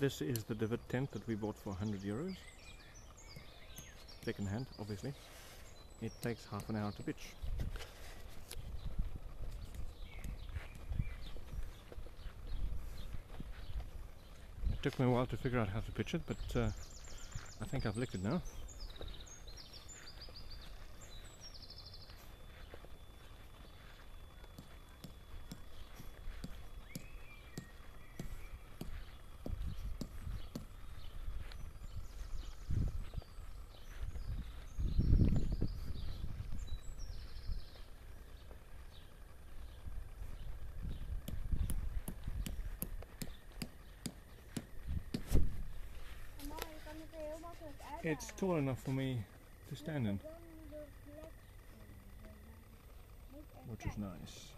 This is the De Witt tent that we bought for 100 euros. Second hand, obviously. It takes half an hour to pitch. It took me a while to figure out how to pitch it, but uh, I think I've licked it now. It's tall enough for me to stand in, which is nice.